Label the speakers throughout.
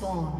Speaker 1: Minions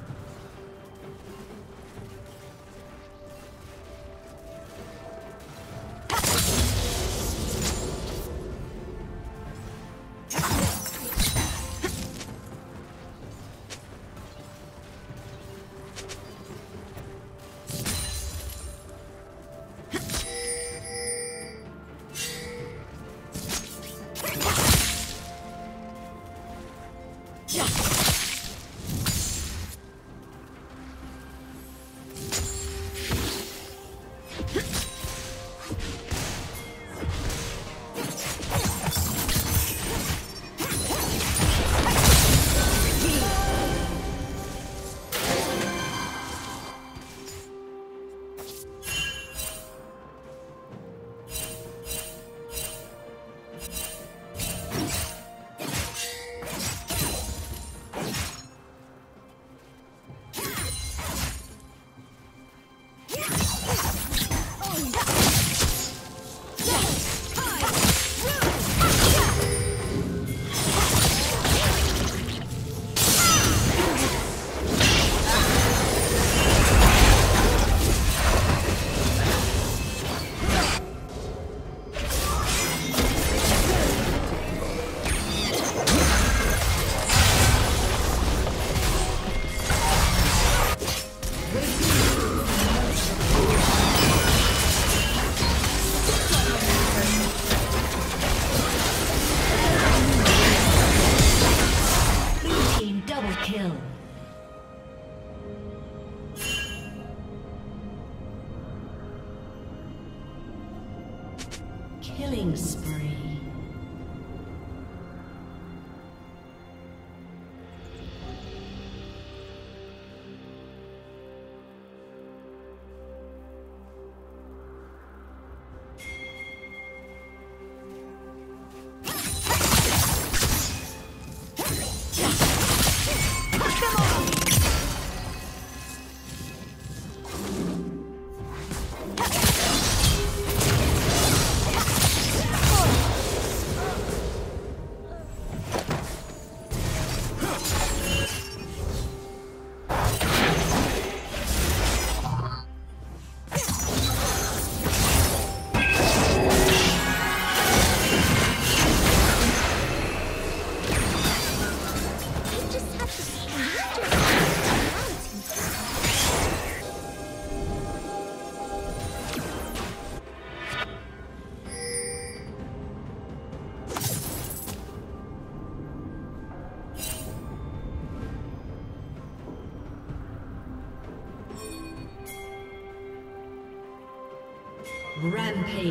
Speaker 1: Killing spree.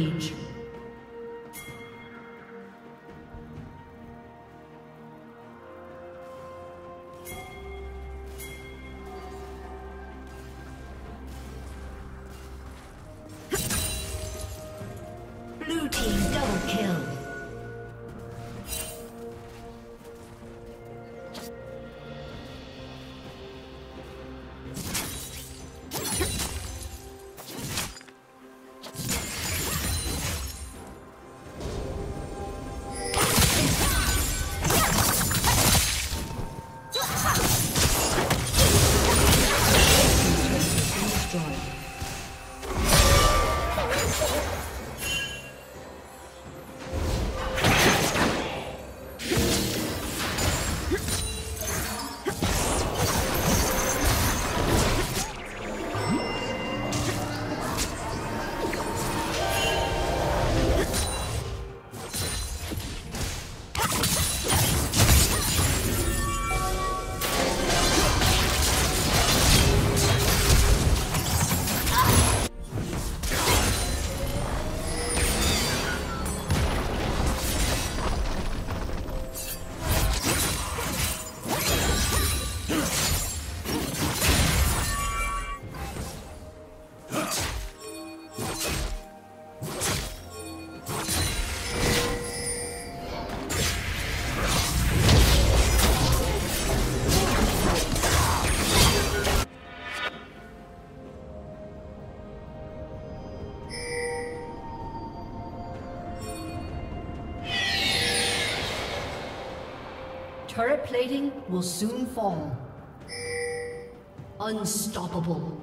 Speaker 1: Rampage. Plating will soon fall. Unstoppable.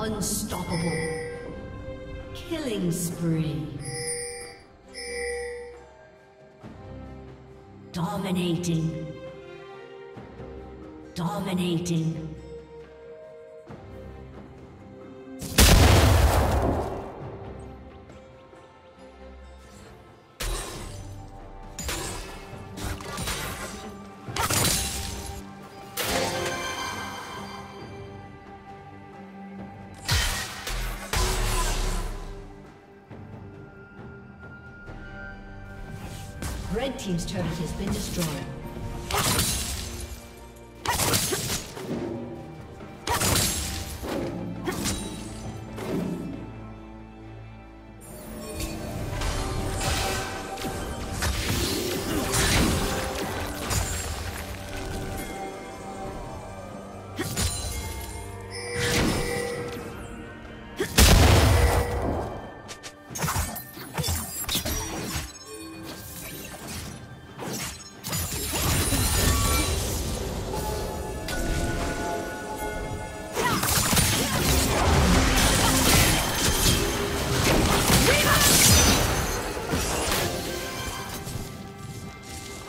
Speaker 1: Unstoppable. Killing spree. Dominating. Dominating. Team's turret has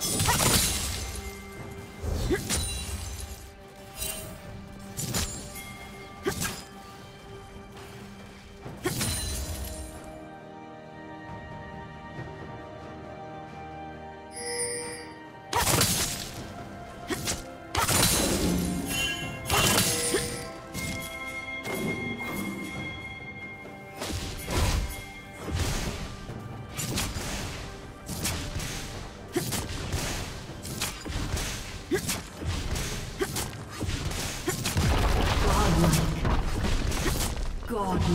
Speaker 1: Ha!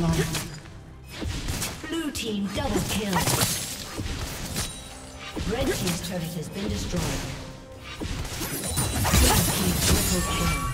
Speaker 1: Godlike. Blue team double kill. Red team's turret has been destroyed. Red team triple kill.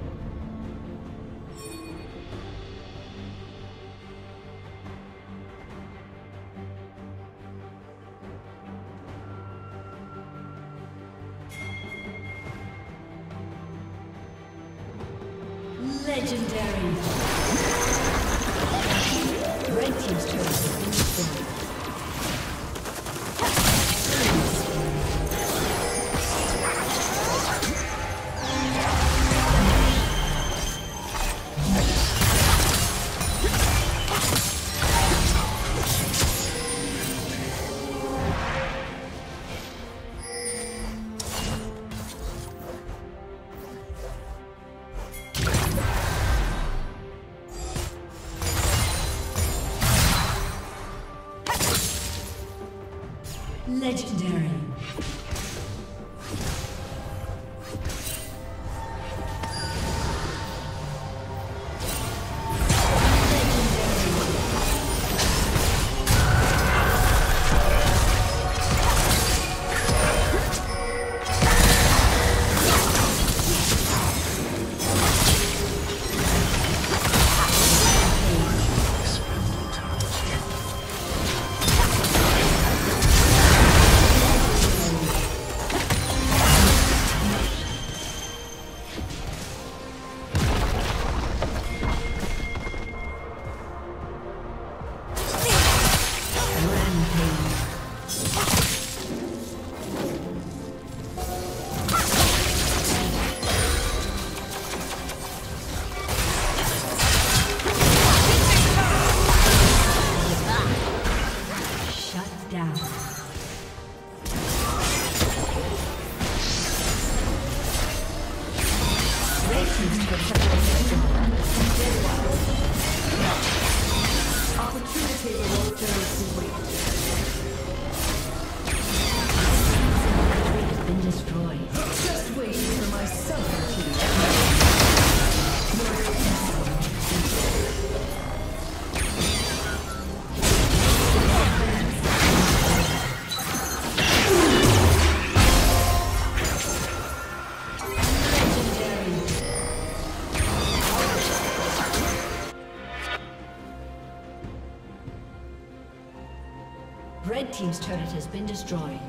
Speaker 1: Team's turret has been destroyed.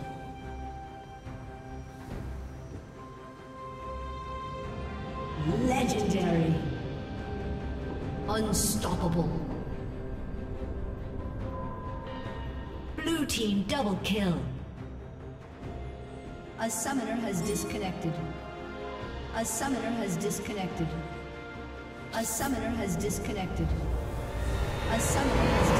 Speaker 1: Legendary. Unstoppable. Blue team double kill. A summoner has disconnected. A summoner has disconnected. A summoner has disconnected. A summoner has disconnected.